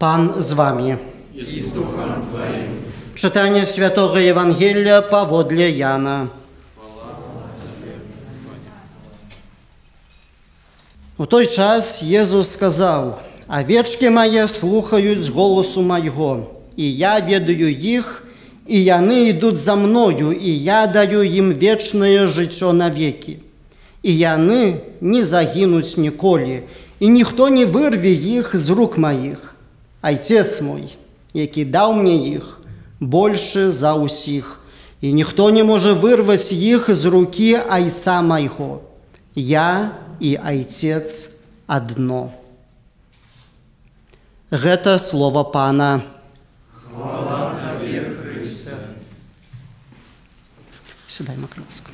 Пан з вами. и с Духом Твоим. Читание Святого Евангелия поводле Яна. У той час Єсус сказав: Овечки мої слухають голосу Майго, і я ведаю їх, і яны йдуть за мною, і я даю їм вечне життя навеки. І яны не загинуть ніколи, і ніхто не вирве їх з рук моїх. Отець мой, який дав мені їх, більше за усіх, і ніхто не може вирвати їх з руки Отця Майго. Я і Отец одно. Гэта слово Пана. Хвала Тебе, Христе. Сюда, Маклёвска.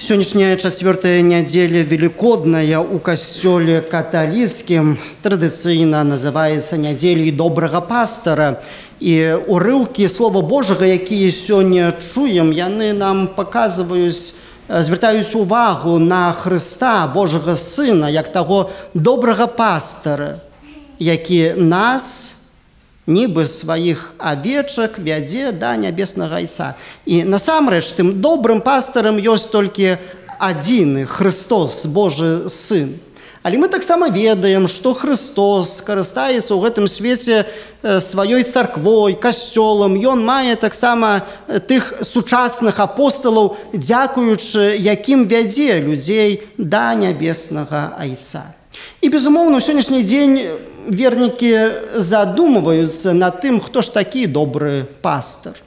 Сённяшняя чацвёртая нядзеля велікодная ў касцёле каталіцкім традыцыйна называецца нядзеляй добрага пастара. І урыўкі слова Божага, якія сёння чуем, яны нам паказваюць, э, звяртаюць увагу на Хрыста, Божага сына, як таго добрага пастара, які нас нібы сваіх авечак вядзе да нябеснага айца. І насамрэч тым добрым пастарам ёсць толькі адзіны Христос, Божы сын. Але мы таксама ведаем, што Христос карыстаецца ў гэтым свеце э, сваёй царквой, касцёлам. Ён мае таксама э, тых сучасных апосталаў, дзякуючы якім вядзе людзей да нябеснага айца. І безумоўна, у сённяшні дзень вернікі задумваюцца над тым, хто ж такі добры пастар.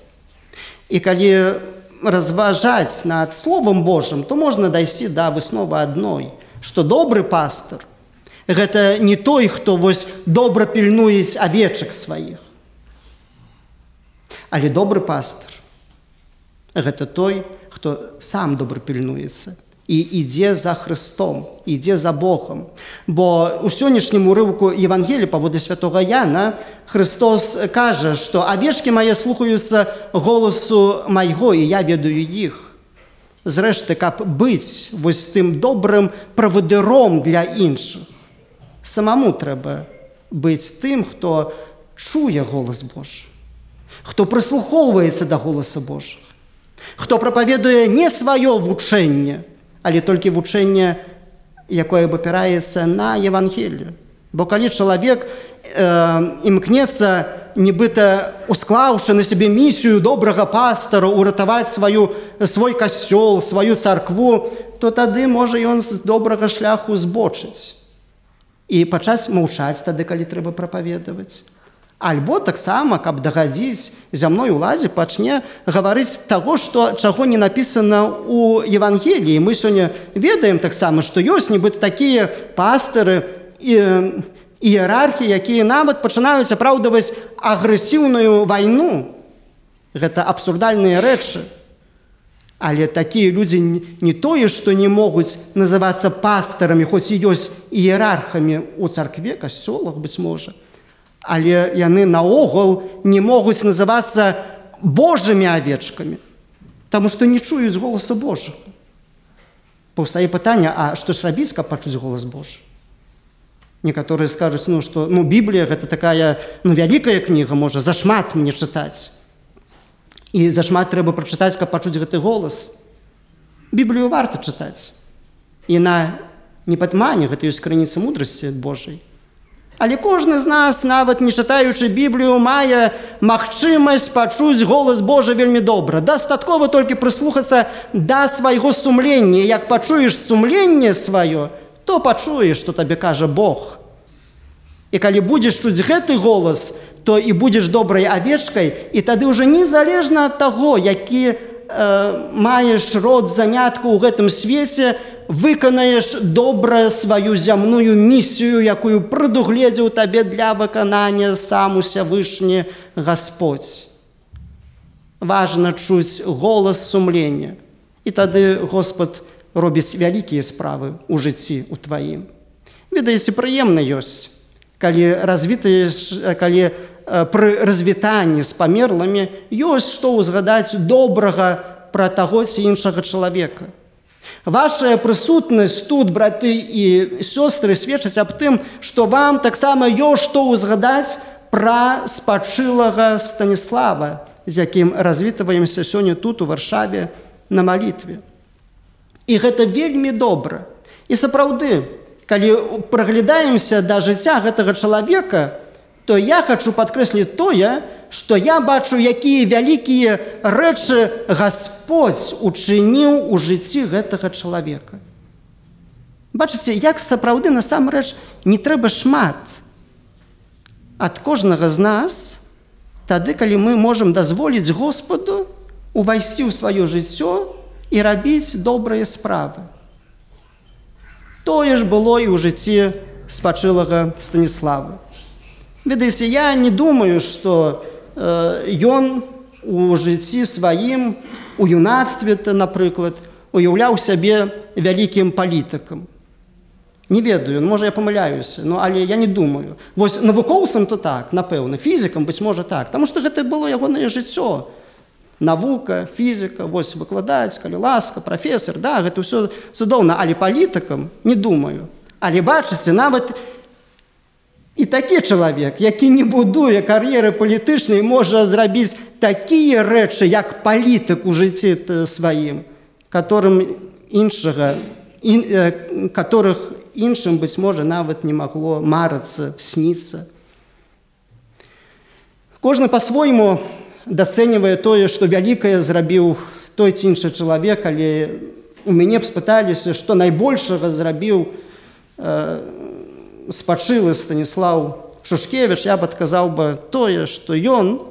І калі разважаць над словам Божым, то можна дайсці да высновы адной, што добры пастар гэта не той, хто вось добра пільнуець авечак сваіх. Але добры пастар гэта той, хто сам добра пільнуецца і ідзе за Христом, ідзе за Богом. Бо у сённяшнім урывку Евангелія паводле святого Яна Христос кажа, што авечкі мае слухаюцца голасу майго і я ведаю іх. Зрэшты, каб быць вось тым добрым правадыром для іншых. Самаму трэба быць тым, хто чуе голас Божы, хто прыслухоўваецца да голаса Божых, хто прапаведуе не сваё вучэнне, але толькі вучэнне, якое абапіраецца на Евангелію. Бо калі чалавек э, імкнецца, нібыта усклаўшы на сябе місію добрага пастара уратаваць сваю свой касцёл сваю царкву то тады можа ён з добрага шляху збочыць і пачаць маўчаць тады калі трэба прапаведаваць альбо таксама каб дагадзіць зямной уладзе пачне гаварыць таго што чаго не напісана у евангеліі мы сёння ведаем таксама што ёсць нібыта такія пастары і іерархі, якія нават пачынаюць апраўдаваць агрэсіўную вайну. Гэта абсурдальныя рэчы. Але такія людзі не тое, што не могуць называцца пастарамі, хоць і ёсць іерархамі ў царкве касцёлах быць можа. Але яны наогул не могуць называцца божымі авечкамі, Таму што не чуюць голаса Божа. Паўстае пытанне, а што ж рабіць, каб пачуць голас Божий? некаторыя скажуць ну што ну біблія гэта такая ну вялікая кніга можа зашмат мне чытаць і зашмат трэба прачытаць каб пачуць гэты голас біблію варта чытаць і на не падмане гэта ёсць крыніцы мудрасці Божай але кожны з нас нават не чытаючы біблію мае магчымасць пачуць голас Божа вельмі добра дастаткова толькі прыслухацца да свайго сумлення як пачуеш сумленне сваё то пачуеш, што табе кажа Бог. І калі будзеш чуць гэты голас, то і будзеш добрай авечкай, і тады ўжо незалежна ад таго, які э, маеш род занятку ў гэтым свеце, выканаеш добра сваю зямную місію, якую прадугледзеў табе для выканання сам усявышні Господь. Важна чуць голас сумлення. І тады Господ, робіць вялікія справы ў жыцці у тваім. Ведаеце прыемна ёсць, калі развітыя калі пры развітанні з памерламі ёсць што ўзгадаць добрага пра таго ці іншага чалавека. Ваша прысутнасць тут браты і сёстры сведчаць аб тым, што вам таксама ёсць што ўзгадаць пра спачылага станіслава, з якім развітваемся сёння тут у варшаве на малітве. І гэта вельмі добра. І сапраўды, калі праглядаемся да жыцця гэтага чалавека, то я хачу падкрэсліць тое, што я бачу, якія вялікія рэчы Господь учыніў у жыцці гэтага чалавека. Бачыце, як сапраўды насамрэч не трэба шмат ад кожнага з нас, тады калі мы можам дазволіць Господу увайсці ў сваё жыццё і рабіць добрыя справы. Тое ж было і ў жыцці спачылага станіславы. Ведаеце, я не думаю, што ён у жыцці сваім у юнацтве напрыклад уяўляў сябе вялікім палітыкам. Не ведаю можа я памыляюся ну але я не думаю. Вось навукоўцам то так напэўна фізікам быць можа так. Таму што гэта было ягонае жыццё. Навука фізіка вось выкладаць калі ласка прафесор да гэта ўсё цудоўна але палітыкам не думаю. Але бачыце нават не І такі чалавек, які не будуе кар'еры палітычнай, можа зрабіць такія рэчы, як палітык у жыцці сваім, которым іншага которых іншым быць можа нават не магло марыцца, сніцца. Кожны па-свойму дацэньвае тое, што вялікае зрабіў той ці іншы чалавек, але у мяне б спыталіся, што найбольшага зрабіў спачылы станіслав шушкевич я б адказаў бы тое што ён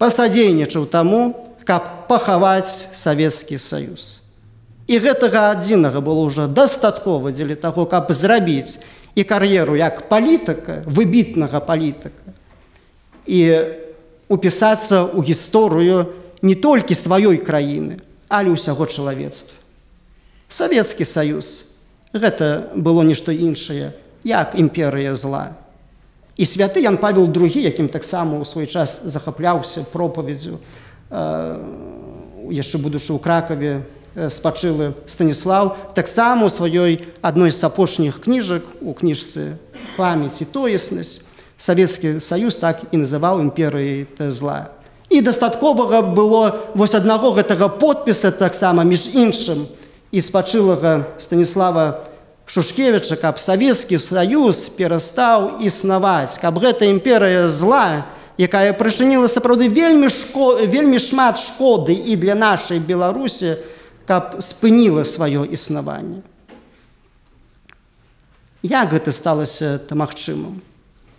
пасадзейнічаў таму каб пахаваць савецкі саюз. І гэтага адзінага было ўжо дастаткова дзеля таго каб зрабіць і кар'еру як палітыка выбітнага палітыка і упісацца ў гісторыю не толькі сваёй краіны але ўсяго чалавецтва. Савецкі саюз Гэта было нешта іншае, як імперыя зла. І святы Ян Павел другі, якім таксама ў свой час захапляўся пропаведзю, яшчэ будучы ў кракаве спачылы Станіслав, таксама у сваёй адной з апошніх кніжак у кніжцы памяць і тоеснасць Савецкі саюз так і называў імперыяй зла. І дастатковага было вось аднаго гэтага подпіса таксама між іншым, і спачылага станіслава шушкевіча каб савецкі саюз перастаў існаваць каб гэта імперыя зла якая прычыніла сапраўды вельмі шко... вельмі шмат шкоды і для нашай беларусі каб спыніла сваё існаванне. Як гэта сталася то магчымым?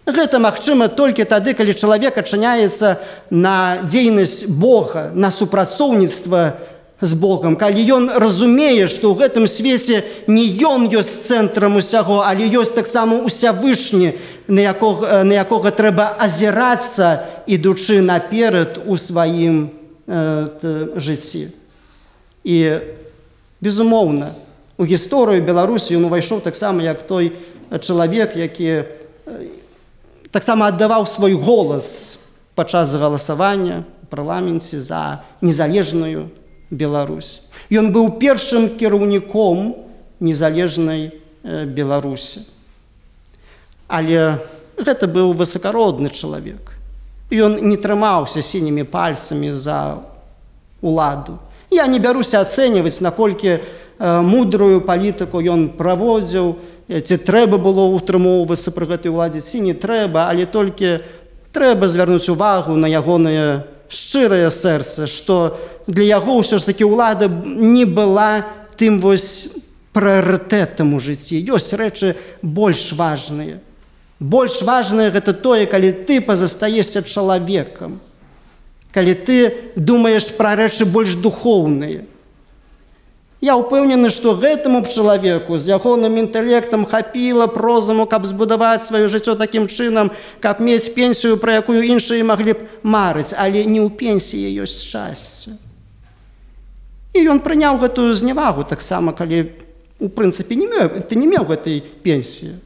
Гэта магчыма толькі тады калі чалавек ачыняецца на дзейнасць бога на супрацоўніцтва на з Богом, калі ён разумее, што ў гэтым свеце не ён ёсць цэнтрам усяго, але ёсць таксама усявышні, на якога, на якога трэба азірацца, ідучы наперад у сваім э, жыцці. І безумоўна, у гісторыю Беларусі ён увайшоў таксама як той чалавек, які таксама аддаваў свой голас падчас галасавання парламенце за незалежную Беларусь. Ён быў першым кіраўніком незалежнай Беларусі. Але гэта быў высокародны чалавек. Ён не трымаўся сінімі пальцамі за уладу. Я не бяруся ацэньваць, наколькі мудрую палітыку ён праводзіў, ці трэба было ўтрымоўвацца пры гэтай уладзе ці не трэба, але толькі трэба звярнуць увагу на ягоныя шчырае сэрца, што для яго ўсё ж такі ўлада не была тым вось прыярытэтам у жыцці. ёсць рэчы больш важныя. Больш важнае гэта тое, калі ты пазастаешся чалавекам, калі ты думаеш пра рэчы больш духоўныя. Я ўпэўнены, што гэтаму б чалавеку з ягоным інтэлектам хапіла прозуму, каб збудаваць сваё жыццё такім чынам, каб мець пенсію, пра якую іншыя маглі б марыць, але не ў пенсіі ёсць шчасце. І ён прыняў гэтую знявагу таксама, калі у прынцыпе не меў, ты не меў гэтай пенсіі.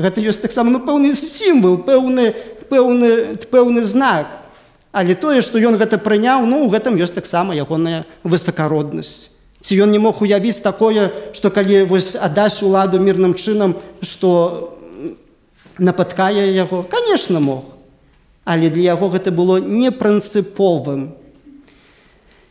Гэта ёсць таксама ну, пэўны сімвал, пэўны, пэўны, пэўны знак. Але тое, што ён гэта прыняў, ну у гэтым ёсць таксама ягоная высакароднасць Ці ён не мог уявіць такое, што калі вось аддасць уладу мірным чынам, што напаткае яго, конечно мог. Але для яго гэта было непрынцыповым.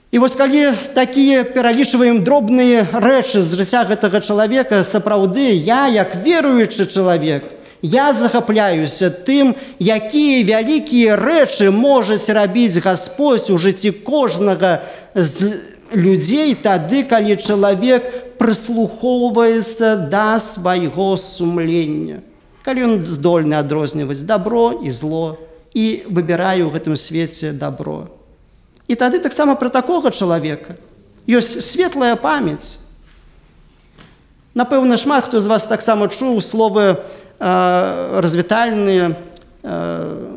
І вось калі такія пералічваем дробныя рэчы з жыцця гэтага чалавека, сапраўды я як веруючы чалавек, я захапляюся тым, якія вялікія рэчы можаць рабіць Господь у жыцці кожнага з людзей тады, калі чалавек прыслухоўваецца да свайго сумлення. Калі ён здольны адрозніваць добро і зло і выбіраю ў гэтым свеце добро. І тады таксама пра такога чалавека ёсць светлая памяць. Напэўна, шмат хто з вас таксама чуў словы э, развітальныя э,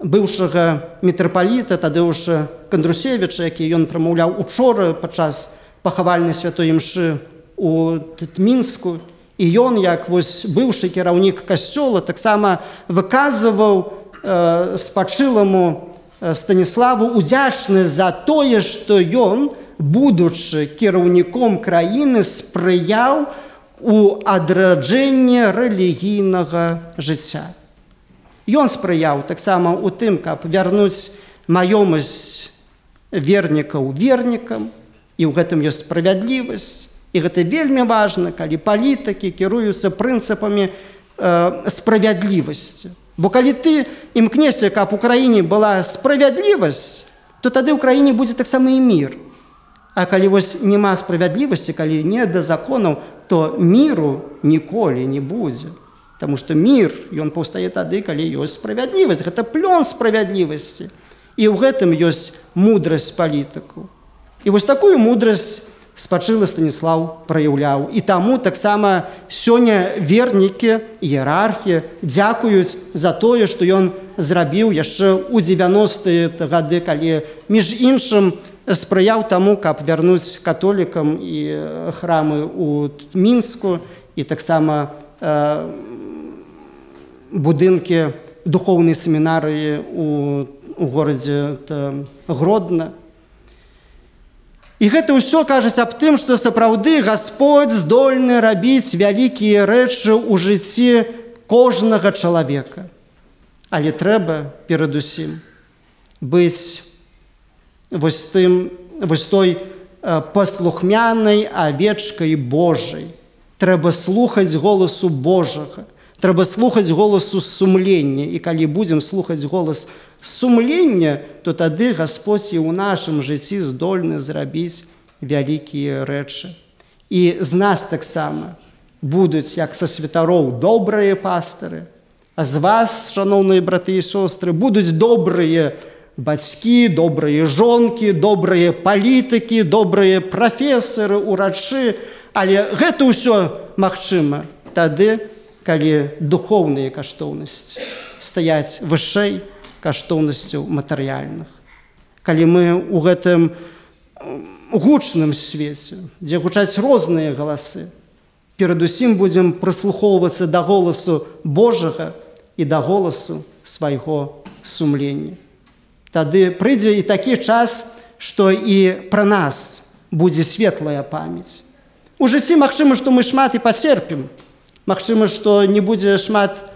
быўшага мітрапаліта тады ўжо кандрусевіча які ён прамаўляў учора падчас пахавальнай святой імшы у мінску. І ён як вось быўшы кіраўнік касцёла таксама выказваў э, спачыламу станіславу удзячнасць за тое што ён будучы кіраўніком краіны спрыяў у адраджэнне рэлігійнага жыцця Ён спрыяў таксама ў тым, каб вярнуць маёмасць вернікаў вернікам і ў гэтым ёсць справядлівасць. І гэта вельмі важна, калі палітыкі кіруюцца прынцыпамі э, справядлівасці. Бо калі ты імкнешся, каб у краіне была справядлівасць, то тады ў краіне будзе таксама і мір. А калі вось няма справядлівасці, калі не да законаў, то міру ніколі не будзе. Таму што мір ён паўстае тады, калі ёсць справядлівасць, гэта плён справядлівасці. І ў гэтым ёсць мудрасць палітыку. І вось такую мудрасць спачыла станіслав праяўляў. І таму таксама сёння вернікі іерархі дзякуюць за тое, што ён зрабіў яшчэ ў 90 гады, калі між іншым спрыяў таму, каб вярнуць католікам і храмы ў мінску і таксама э, будынкі духоўнай семінарыі у, у горадзе гродна. І гэта ўсё кажуць аб тым, што сапраўды Господь здольны рабіць вялікія рэчы ў жыцці кожнага чалавека. Але трэба перадусім быць вось тым вось той паслухмянай авечкай Божай. Трэба слухаць голасу Божага. Трэба слухаць голасу сумлення і калі будзем слухаць голас сумлення, то тады Господь і ў нашым жыцці здольны зрабіць вялікія рэчы. І з нас таксама будуць як са святароў добрыя пастары, А з вас, шаноўныя браты і сёстры, будуць добрыя бацькі, добрыя жонкі, добрыя палітыкі, добрыя прафесары, урачы, але гэта ўсё магчыма тады, калі духоўныя каштоўнасці стаяць вышэй каштоўнасцяў матэрыяльных. Калі мы ў гэтым гучным свеце, дзе гучаць розныя галасы, перадусім будзем прыслухоўвацца да голасу Божага і да голасу свайго сумлення. Тады прыйдзе і такі час, што і пра нас будзе светлая памяць. У жыцці магчыма, што мы шмат і пацерпім, Магчыма, што не будзе шмат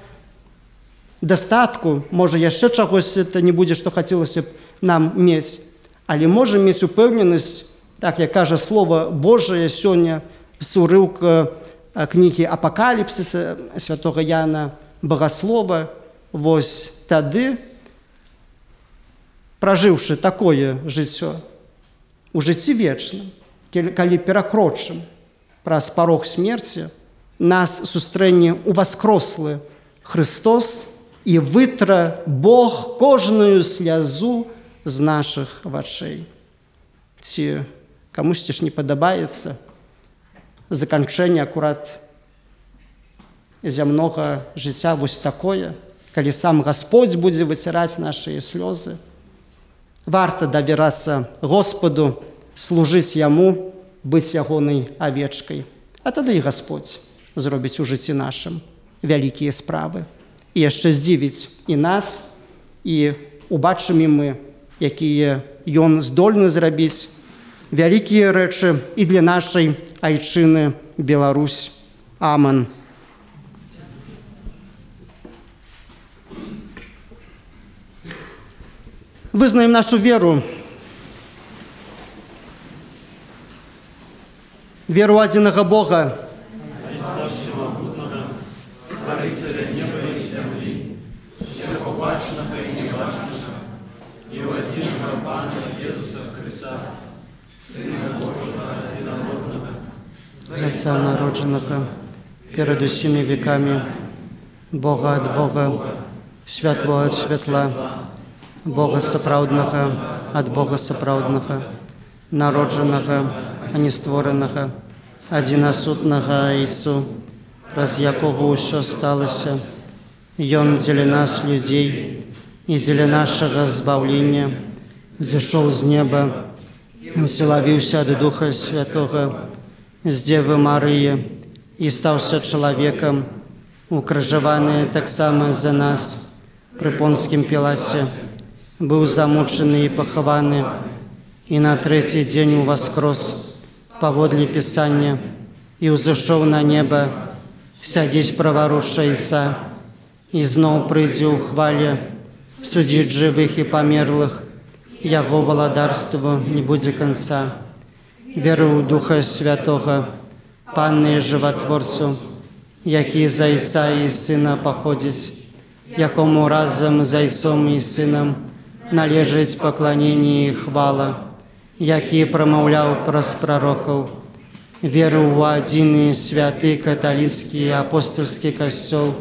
дастатку, можа яшчэ чагось это не будзе, што хацелася б нам мець. Але можам мець упэўненасць, так як кажа слова Божае сёння сурыўка кнігі апакаліпсіса святого Яна багаслова, Вось тады, пражыўшы такое жыццё у жыцці вечным, калі перакрочым праз парог смерці, нас сустрэнне уваскрослы Христос і вытра Бог кожную слязу з нашых вачэй. Ці камусьці ж не падабаецца заканчэнне акурат зямнога жыцця вось такое, калі сам Господь будзе выціраць нашыя слёзы. Варта давярацца Господу, служыць яму, быць ягонай авечкай, а тады і Господь зробіць у жыцці нашым вялікія справы і яшчэ здзівіць і нас і убачым і мы якія ён здольны зрабіць вялікія рэчы і для нашай айчыны Беларусь. Амен. Вызнаем нашу веру. Веру адзінага Бога, Створителя неба и земли, всепобачного и неважного, и в единого Пана Иисуса Христа, Сына Божьего единородного, з Отця народженого перед усіми віками, Бога ад Бога, святло ад святла, Бога сапраўднага ад Бога сапраўднага, народжанага, а не створанага, адзінасутнага Ісу, праз якого ўсё сталася. Ён дзеля нас людзей і дзеля нашага збаўлення зышоў з неба, уцелавіўся ад Духа Святога, з Дзевы Марыі і стаўся чалавекам, укрыжаваны таксама за нас пры понскім піласе, быў замучаны і пахаваны, і на трэці дзень уваскрос паводле пісання і ўзышоў на неба, сядзіць праварушайца і зноў прыйдзе ў хвале, судзіць жывых і памерлых, яго валадарству не будзе канца. Веру ў Духа Святога, Панны жыватворцу, які з айца і сына паходзіць, якому разам з айцом і сынам належыць пакланенне і хвала, які прамаўляў праз прарокаў, веру ў адзіны святы каталіцкі апостольскі касцёл,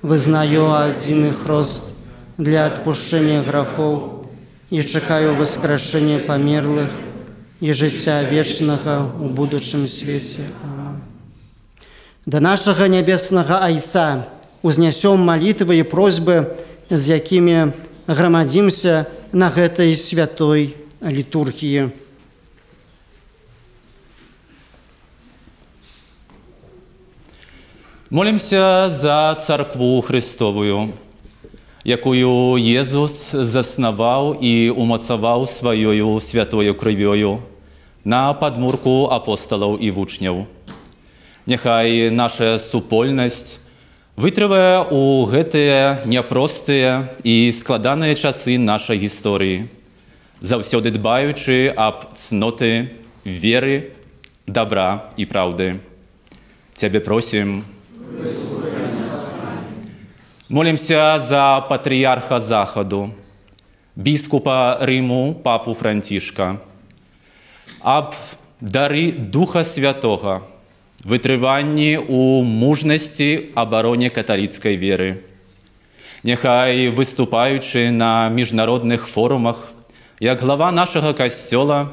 вызнаю адзіны хрост для адпушчэння грахоў і чакаю васкрашэння памерлых і жыцця вечнага ў будучым свеце. Амен. Да нашага нябеснага айца узнясём малітвы і просьбы, з якімі грамадзімся на гэтай святой літургіі. Молимся за царкву Христовую, якую Єзус заснаваў і умацаваў сваёю святою крывёю на падмурку апосталаў і вучняў. Няхай наша супольнасць вытрывае ў гэтыя няпростыя і складаныя часы нашай гісторыі, заўсёды дбаючы аб цноты, веры, добра і праўды. Цябе просім, Молимся за патріарха Заходу, біскупа Риму, папу Франтішка, аб дары Духа Святого, витриванні у мужності обороні католицької віри. Нехай виступаючи на міжнародних форумах, як глава нашого костьола,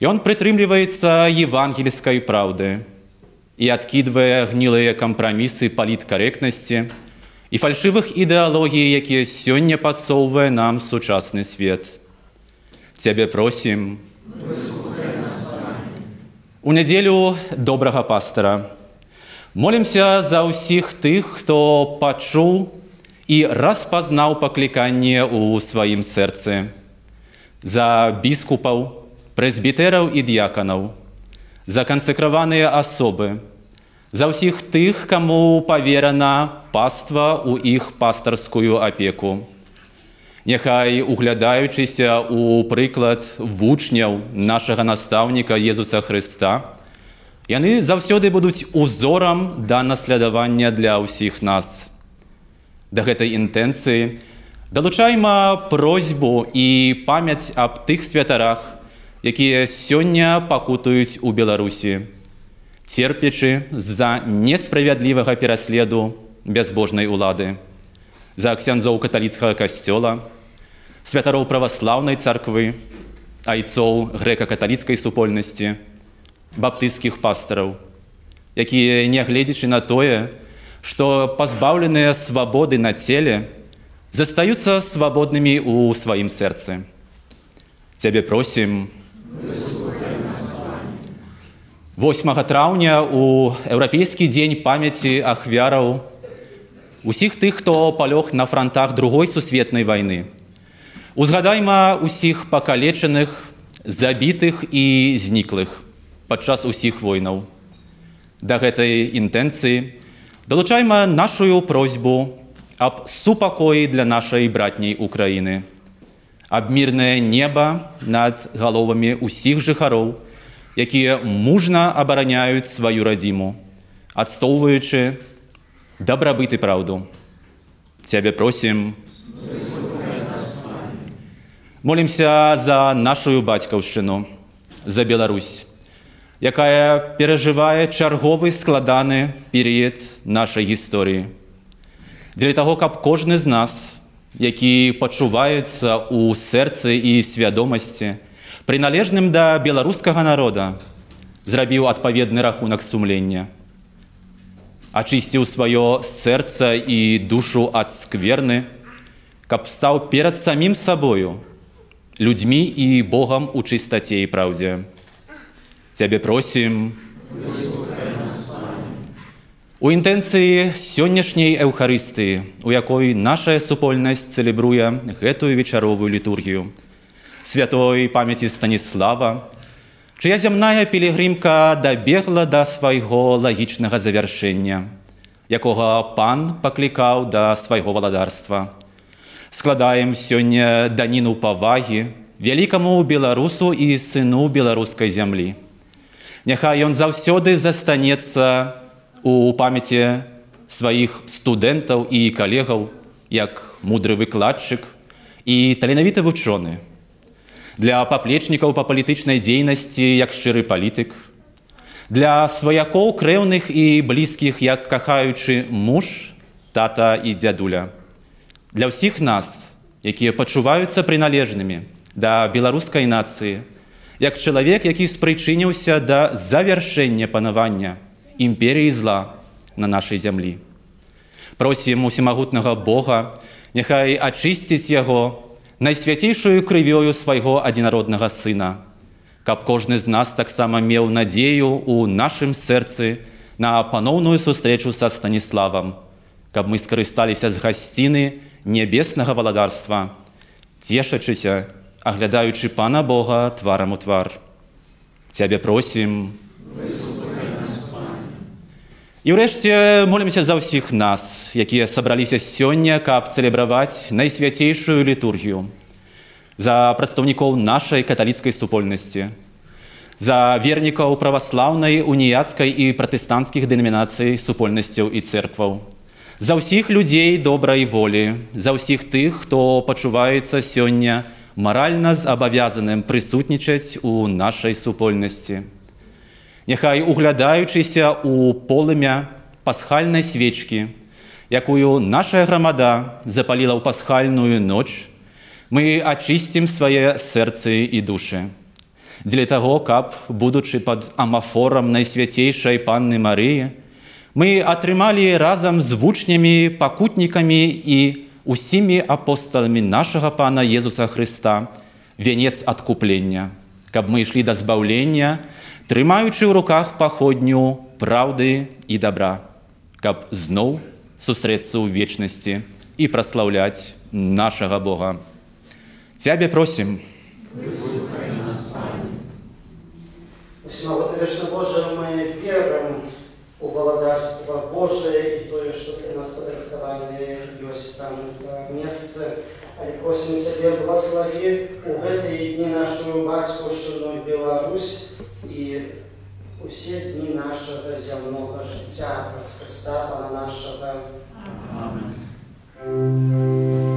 ён притримлюється євангельської правди і откидывая гнилые компромиссы паліткоректності і фальшивых ідэалогій, якія сёння падсоўвае нам сучасны свет. Цябе просім. У нядзелю добрага пастара. Молімся за ўсіх тых, хто пачуў і распазнаў пакліканне ў сваім сэрцы, за біскупаў, прэзбітэраў і д'яканаў, за кансекраваныя асобы, за ўсіх тых, каму паверана паства ў іх пастарскую апеку. Няхай, углядаючыся ў прыклад вучняў нашага настаўніка Езуса Хрыста, яны заўсёды будуць узорам да наслядавання для ўсіх нас. Да гэтай інтэнцыі далучайма просьбу і памяць аб тых святарах, якія сёння пакутаюць у Беларусі церпячы з-за несправядлівага пераследу бязбожнай улады, за ксяндзоў каталіцкага касцёла, святароў праваслаўнай царквы, айцоў грэка-каталіцкай супольнасці, баптысцкіх пастараў, якія, нягледзячы на тое, што пазбаўленыя свабоды на целе, застаюцца свабоднымі ў сваім сэрцы. Цябе просім, 8 траўня у еўрапейскі дзень памяці ахвяраў усіх тых, хто палёг на франтах другой сусветнай вайны. Узгадайма усіх пакалечаных, забітых і зніклых падчас усіх войнаў. Да гэтай інтэнцыі далучайма нашую просьбу аб супакоі для нашай братняй Украіны, аб мірнае неба над галовамі ўсіх жыхароў, якія мужна абараняюць сваю радзіму, адстоўваючы дабрабыт і праўду. Цябе просім. Молімся за нашу бацькаўшчыну, за Беларусь, якая перажывае чарговы складаны перыяд нашай гісторыі. Для таго, каб кожны з нас, які пачуваецца ў сэрцы і свядомасці, прыналежным да беларускага народа, зрабіў адпаведны рахунак сумлення. Ачысціў сваё сэрца і душу ад скверны, каб стаў перад самім сабою, людзьмі і Богам у чыстаце і праўдзе. Цябе просім. У інтэнцыі сённяшняй эўхарыстыі, у якой нашая супольнасць цэлебруе гэтую вечаровую літургію, святой памяці Станіслава, чыя зямная пілігрымка дабегла да свайго лагічнага завяршэння, якога пан паклікаў да свайго валадарства складаем сёння даніну павагі вялікаму беларусу і сыну беларускай зямлі. Няхай ён заўсёды застанецца у памяці сваіх студэнтаў і калегаў як мудры выкладчык і таленавіты вучоны. Для паплечнікаў па палітычнай дзейнасці як шчыры палітык, для сваякоў крэўных і блізкіх як кахаючы муж, тата і дзядуля для ўсіх нас, якія пачуваюцца прыналежнымі да беларускай нацыі, як чалавек, які спрычыніўся да завяршэння панавання імперіі зла на нашай зямлі. Просім усімагутнага Бога, няхай ачысціць яго найсвяцейшую крывёю свайго адзінароднага сына, каб кожны з нас таксама меў надзею ў нашым сэрцы на паноўную сустрэчу са станіславам, каб мы скарысталіся з гасціны, нябеснага валадарства, цешачыся, аглядаючы пана Бога тварам у твар. Цябе просім. І ўрэшце молімся за ўсіх нас, якія сабраліся сёння, каб цэлебраваць найсвяцейшую літургію, за прадстаўнікоў нашай каталіцкай супольнасці, за вернікаў праваслаўнай уніяцкай і пратэстанцкіх дэнамінацый супольнасцяў і церкваў, за ўсіх людзей добрай волі, за ўсіх тых, хто пачуваецца сёння маральна абавязаным прысутнічаць у нашай супольнасці. Няхай углядаючыся ў полымя пасхальнай свечкі, якую наша грамада запаліла ў пасхальную ноч, мы ачысцім свае сэрцы і душы. Дзеля таго, каб, будучы пад амафорам найсвяцейшай панны Марыі, мы атрымалі разам з вучнямі пакутнікамі і усімі апосталамі нашага пана Езуса Хрыста венец адкуплення, каб мы ішлі да збаўлення, трымаючы ў руках паходню праўды і добра, каб зноў сустрэцца ў вечнасці і праслаўляць нашага Бога. Цябе просім. Усімагутавечна Божа мы верым, у валадарства Божие і тое, што для нас падрыхтаваны ёсць там месцы. Але просім цябе благослови у гэтыя дні нашу бацькаўшчыну Беларусь і усе дні нашага зямнога жыцця Христа Пана нашага. Амин.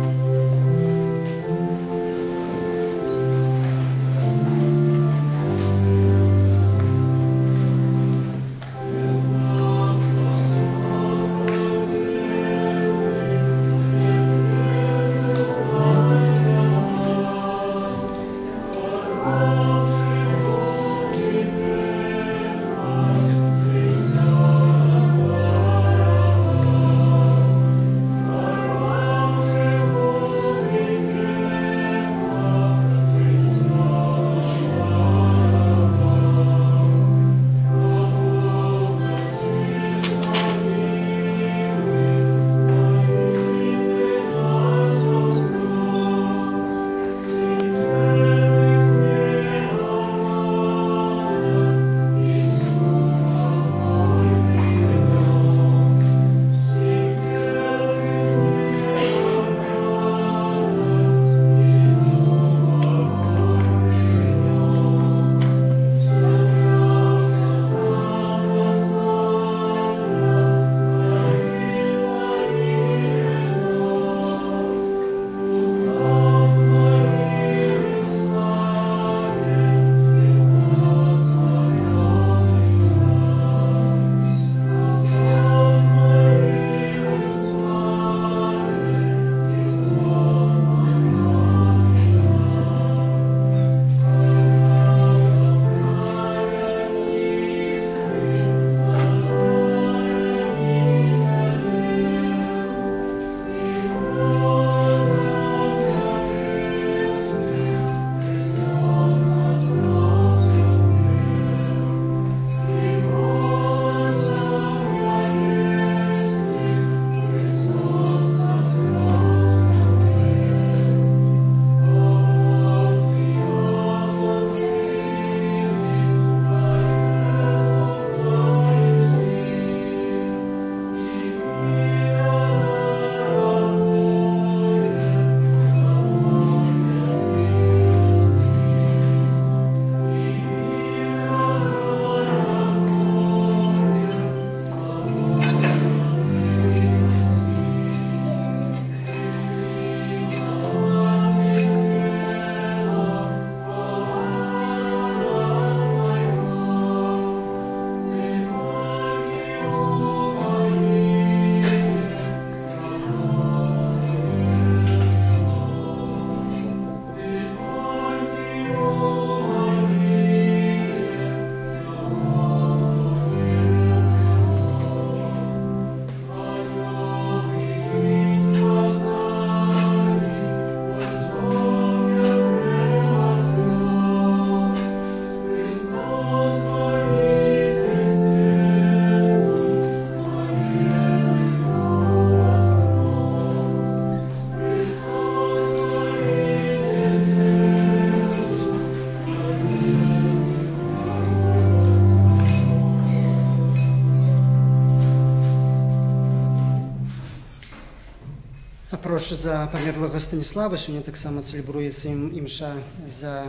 Прошу за памерлага Станіслава, сёння таксама цэлебруецца ім імша за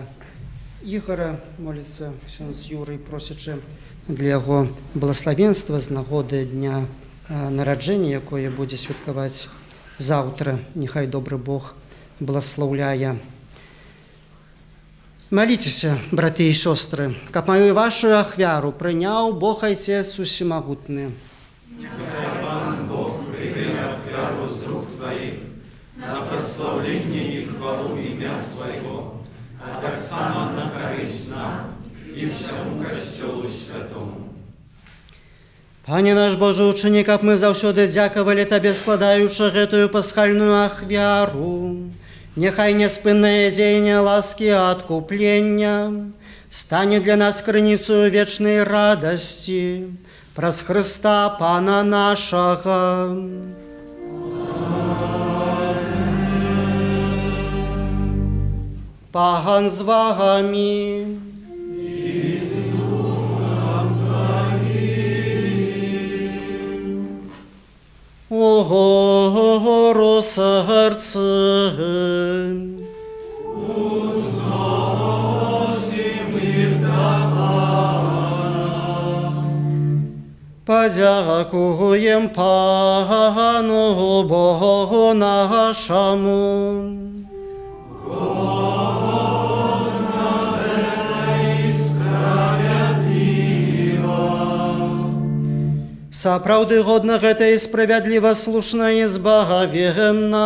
Ігора, моліцца ксёндз Юрый, просячы для яго благословенства з нагоды дня нараджэння, якое будзе святкаваць заўтра. Няхай добры Бог благословляе. Маліцеся, браты і сёстры, каб маю вашу ахвяру прыняў Бог Айцец усімагутны. Пан Бог прийняв вяру з рук Твоїх на прославлення і хвалу ім'я Свого, а так само на користь нам і всьому костьолу святому. Пане наш Божы учыні, каб мы заўсёды дзякавалі табе складаючы гэтую пасхальную ахвяру. Няхай няспыннае дзеянне ласкі адкуплення стане для нас крыніцаю вечнай радасці праз Хрыста Пана нашага. Паган з вагамі. Ого серце. Подякуєм Пану Богу нашому. Сапраўды годна гэта і справядліва слушна і збагавенна,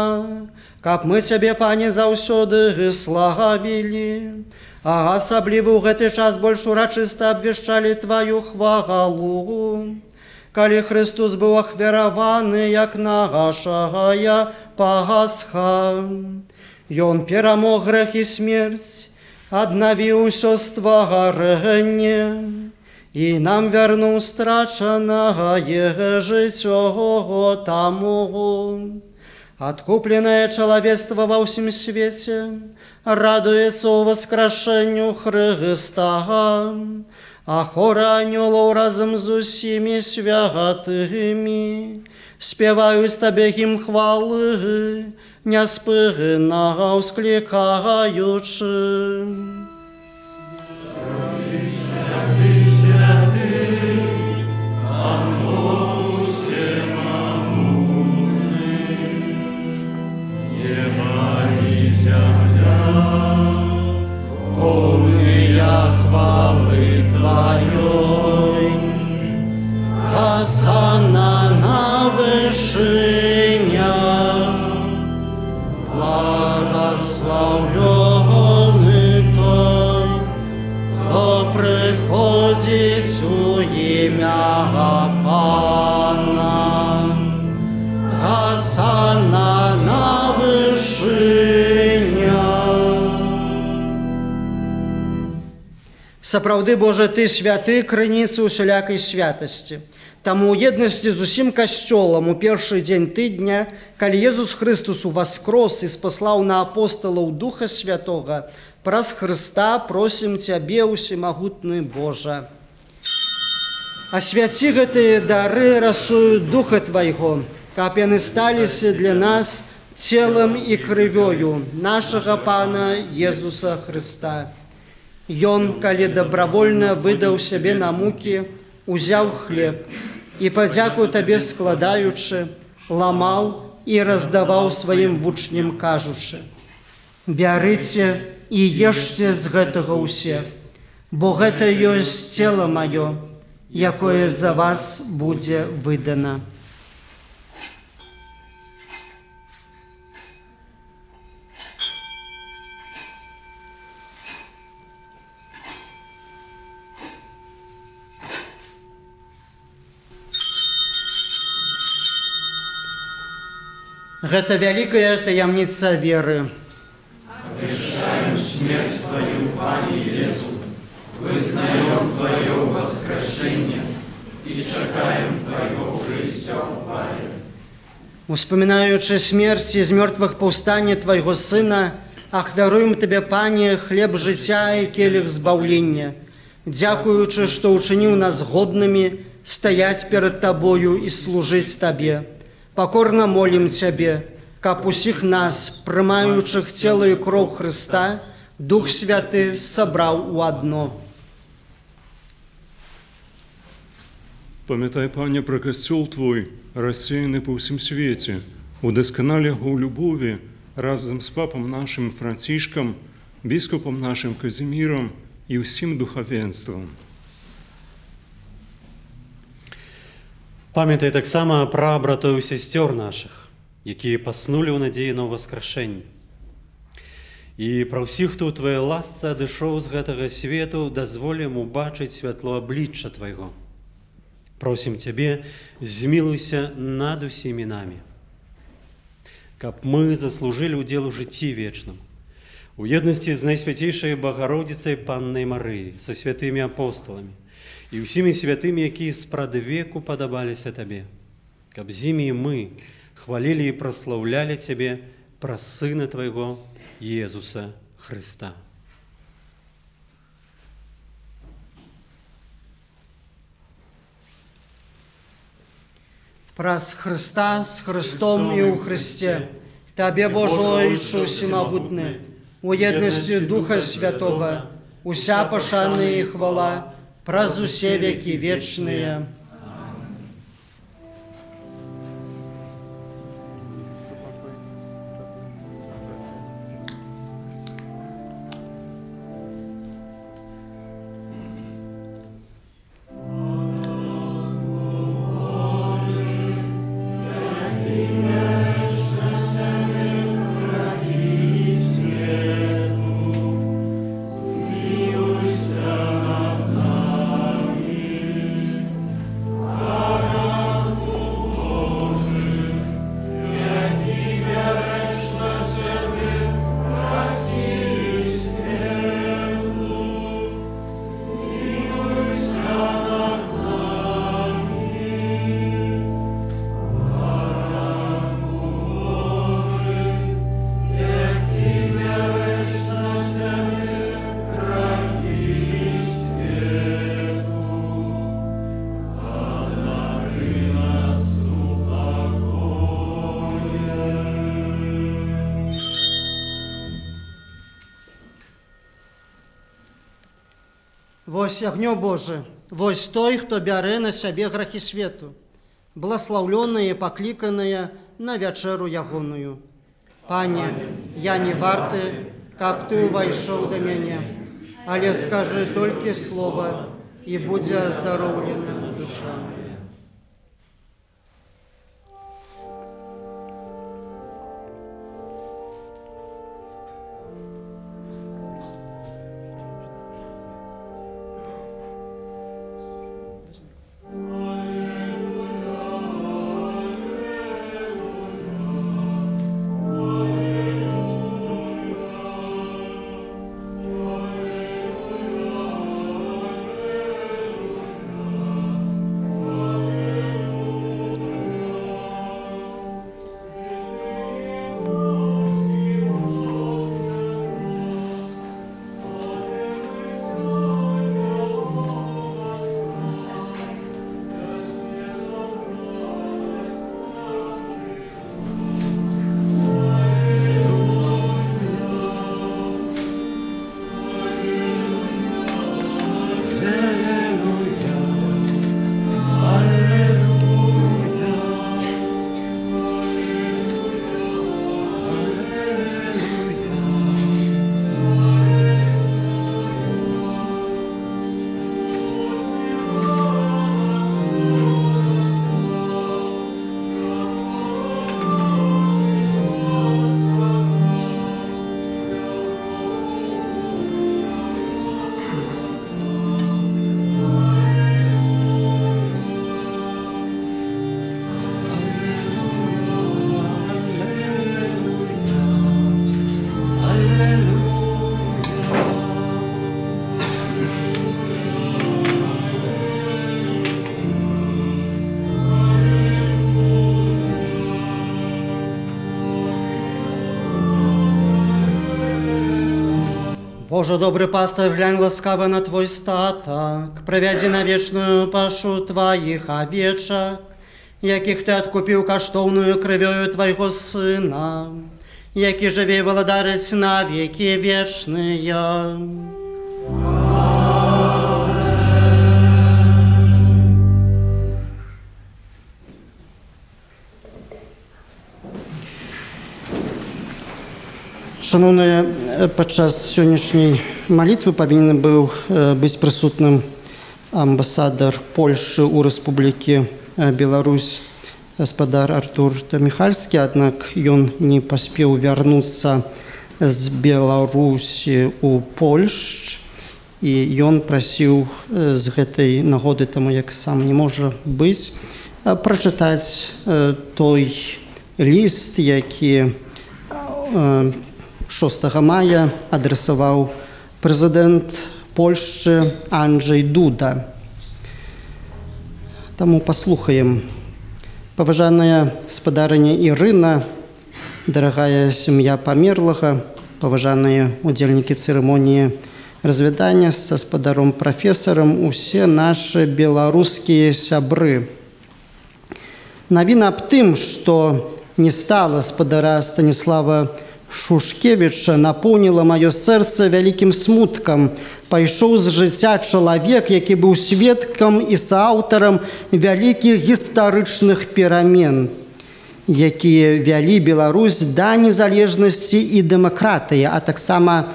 каб мы цябе, пане, заўсёды славілі, а асабліва ў гэты час больш урачыста абвяшчалі тваю хвагалу. Калі Христус быў ахвяраваны, як нашая пасха, Ён перамог грэх і смерць, аднавіў усё стварэнне, і нам вярнуў страчанае жыццё таму. Адкупленае чалавецтва ва ўсім свеце радуецца ў воскрашэнню Хрыста, а хора анёлаў разам з усімі святымі спяваюць табе ім хвалы, няспыгна ўсклікаючы. Сапраўды Божа ты святы крыніцы усялякай святасці. Таму ў еднасці з усім касцёлам у першы дзень тыдня, калі Езус Христус у воскрос і спаслаў на апосталаў Духа Святога, праз Хрыста просім цябе усімагутны Божа. Асвяці гэтыя дары расую духа Твайго, каб яны сталіся для нас целам і крывёю нашага Пана Езуса Хрыста. Ён, калі дабравольна выдаў сябе на мукі, узяў хлеб і падзякую табе складаючы, ламаў і раздаваў сваім вучням кажучы: Бярыце і ешце з гэтага ўсе, бо гэта ёсць цела маё, якое за вас будзе выдана. Гэта вялікая таямніца веры. Обещаем смерть Твою, Пане Иисус, вызнаем Твое воскрешение и чекаем Твоего Христовая. Успамінаючы смерці з мёртвых паўстання твайго сына, ахвяруем табе пане хлеб жыцця і келіх збаўлення. Дзякуючы, што ўчыніў нас годнымі стаяць перад табою і служыць табе. Пакорна молім цябе, каб усіх нас, прымаючых цела і кроў Хрыста, Дух Святы сабраў у адно. Пам'ятай, пане, про костюл твой, розсіяний по всім світі, удосконали його у любові разом з папом нашим Францишком, біскупом нашим Казиміром і всім духовенством. Памятай таксама пра братоў і сясцёр нашых, якія паснулі ў надзеі на ўваскрашэнне. І пра ўсіх, хто ў твае ласцы адышоў з гэтага свету, дазволім убачыць святло аблічча твайго. Просім цябе, змілуйся над усімі намі. Каб мы заслужылі ўдзел у жыцці вечным. У еднасці з найсвяцейшай багародзіцай паннай Марыі, са святымі апостоламі і ўсімі святымі, якія спрадвеку падабаліся табе. Каб з імі і мы хвалілі і праслаўлялі цябе праз сына твайго Езуса Хрыста. Праз Хрыста з Христом і ў Христе, Табе Божойчы усімагутны, у еднасці Духа Святога, уся пашана і хвала, праз усе векі вечныя. Вось агнё Божы, вось той, хто бярэ на сябе грахі свету, бласлаўлёныя, пакліканыя на вячэру ягоную. Пане, я не варты, каб ты ўвайшоў да мяне, але скажы толькі слова і будзе аздароўлена душа. Боже, добрый пастор, глянь ласкаво на твой статок, провяди на вечную пашу твоих овечек, якіх ты адкупіў каштоўную крывёю твайго сына, які жыве валадарыць на векі вечныя. Шановныя, падчас сённяшняй малітвы павінен быў быць прысутным амбасадар Польшы ў Рэспублікі Беларусь гаспадар Артур Таміхальскі, аднак ён не паспеў вярнуцца з Беларусі ў Польшч. І ён прасіў з гэтай нагоды таму як сам не можа быць прачытаць той ліст, які 6 мая адресаваў прэзідэнт Польшчы Анджей Дуда. Таму паслухаем. Паважаная спадарыня Ірына, дарагая сям'я памерлага, паважаныя удзельнікі цырымоніі развядання са спадаром прафесарам усе нашы беларускія сябры. Навіна аб тым, што не стала спадара Станіслава Шушкевіча напоўніла маё сэрца вялікім смуткам. Пайшоў з жыцця чалавек, які быў сведкам і сааўтарам вялікіх гістарычных перамен, якія вялі Беларусь да незалежнасці і дэмакратыі, а таксама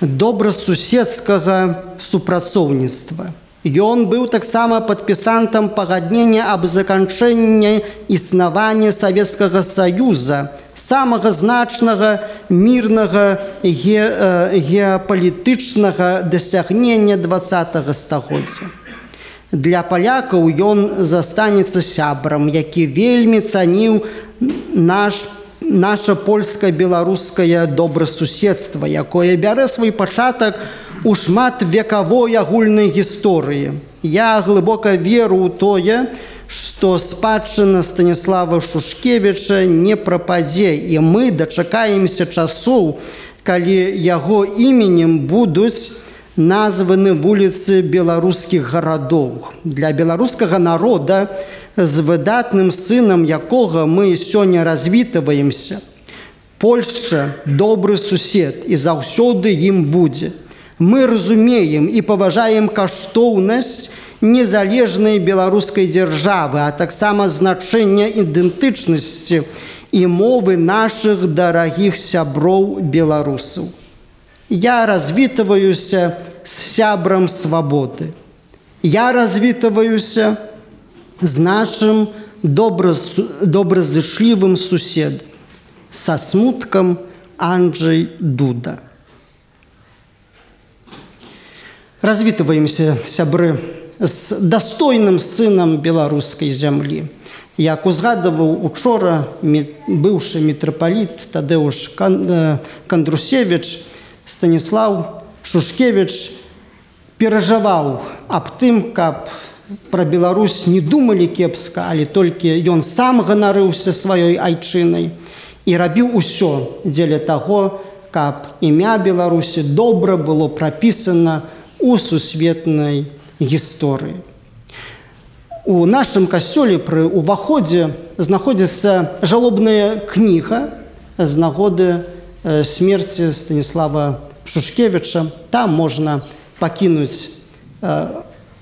добрасуседскага супрацоўніцтва. Ён быў таксама падпісантам пагаднення аб заканчэнні існавання Савецкага Саюза, самага значнага мірнага ге, геапалітычнага дасягнення два стагоддзя. Для палякаў ён застанецца сябрам, які вельмі цаніў наш наша польска-беларускае добрасуседства, якое бярэ свой пачатак у шмат векавой агульнай гісторыі. Я глыбока веру ў тое, што спадчына станіслава шушкевіча не прападзе і мы дачакаемся часоў калі яго іменем будуць названы вуліцы беларускіх гарадоў. Для беларускага народа з выдатным сынам якога мы сёння развітваемся. Польшча добры сусед і заўсёды ім будзе. Мы разумеем і паважаем каштоўнасць незалежнай беларускай дзяржавы, а таксама значэння ідэнтычнасці і мовы нашых дарагіх сяброў беларусаў. Я развітваюся з сябрам свабоды. Я развітваюся з нашым добразычлівым суседам, са смуткам Анджай Дуда. Развітваемся сябры з дастойным сынам беларускай зямлі. Як узгадываў учора быўшы мітрапаліт Тадэуш Кандрусевич, Станіслав Шушкевич перажаваў аб тым, каб пра Беларусь не думалі кепска, але толькі ён сам ганарыўся сваёй айчынай і рабіў усё дзеля таго, каб імя Беларусі добра было прапісана у сусветнай гісторыі. У нашым касцёле пры ўваходзе знаходзіцца жалобная кніга з нагоды смерці Станіслава Шушкевіча. Там можна пакінуць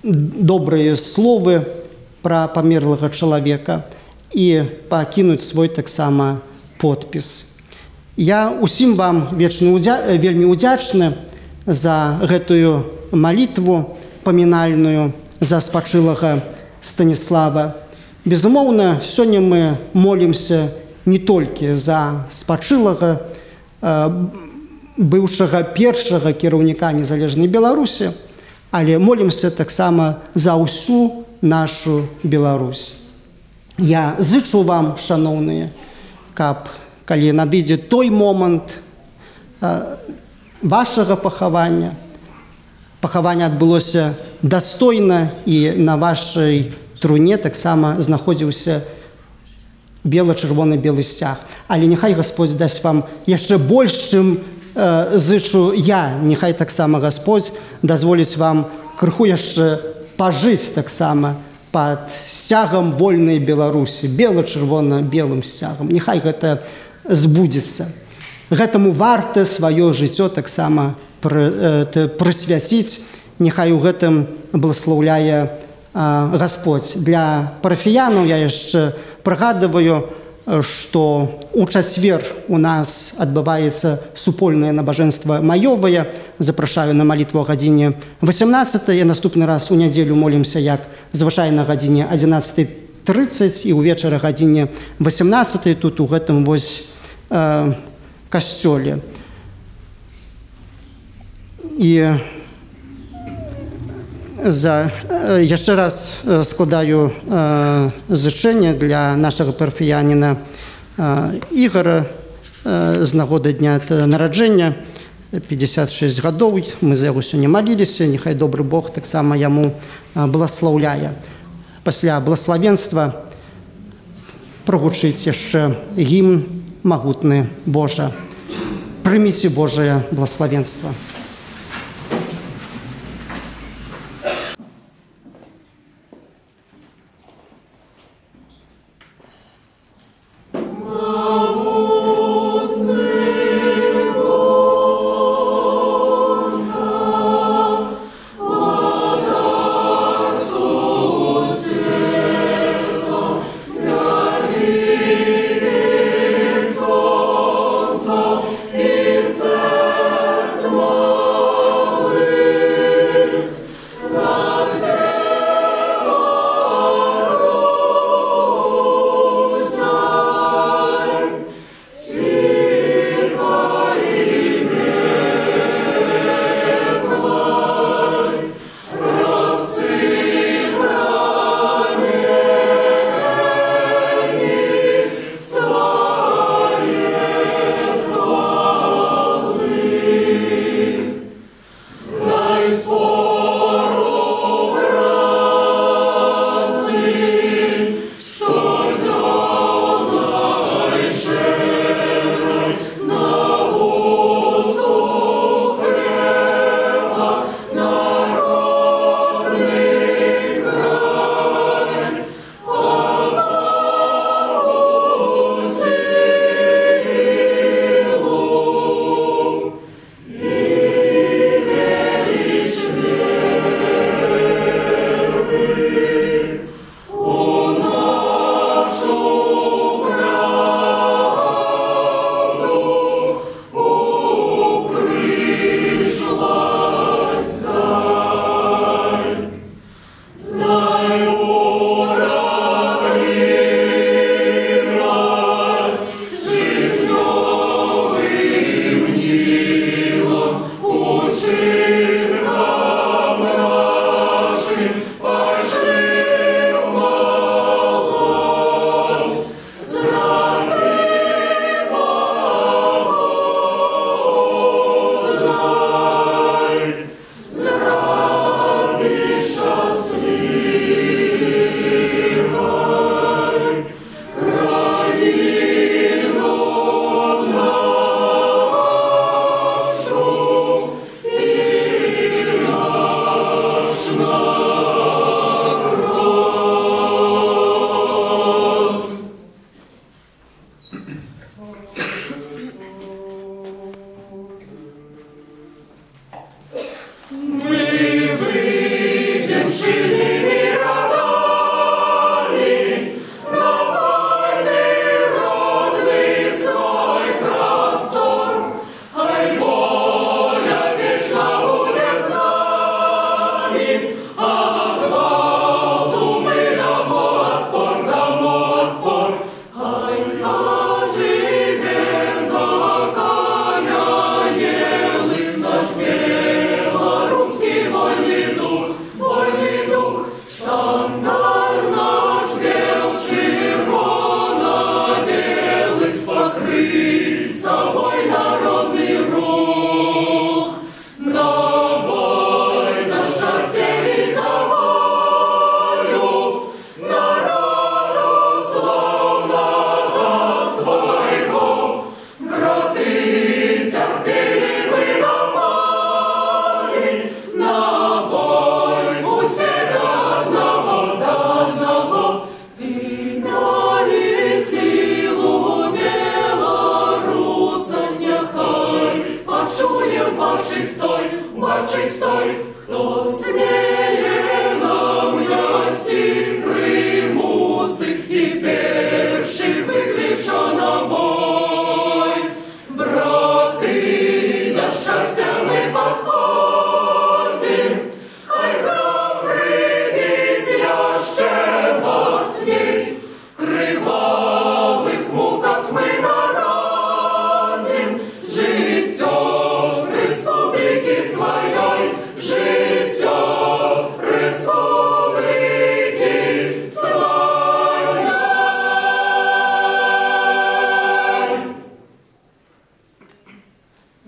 добрыя словы пра памерлага чалавека і пакінуць свой таксама подпіс. Я усім вам вечна вельмі ўдзячны за гэтую малітву, памінальную за спачылага Станіслава. Безумоўна, сёння мы молімся не толькі за спачылага быўшага першага кіраўніка незалежнай Беларусі, але молімся таксама за ўсю нашу Беларусь. Я зычу вам, шаноўныя, каб калі надыдзе той момант вашага пахавання, пахаванне адбылося дастойна і на вашай труне таксама знаходзіўся бела-чырвоны белы сцяг. Але няхай Господь дасць вам яшчэ больш, чым э, зычу я, няхай таксама Господь дазволіць вам крыху яшчэ пажыць таксама пад сцягам вольнай беларусі бела-чырвона-белым сцягам няхай гэта збудзецца гэтаму варта сваё жыццё таксама прысвяціць. Няхай у гэтым благословляе Господь. Для парафіянаў я яшчэ прыгадываю што у чацвер у нас адбываецца супольнае набажэнства маёвае. Запрашаю на малітву гадзіне 18 наступны раз у нядзелю молімся як звычайна гадзіне 11:30 і ўвечары гадзіне 18 тут у гэтым вось э, касцёле і за яшчэ раз складаю зычэнне для нашага парфіяніна ігора з нагоды дня нараджэння 56 гадоў мы за яго сёння маліліся няхай добры Бог таксама яму благословляе пасля благословенства прогучыць яшчэ гімн магутны Божа прыміце Божае благословенства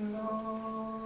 Lord.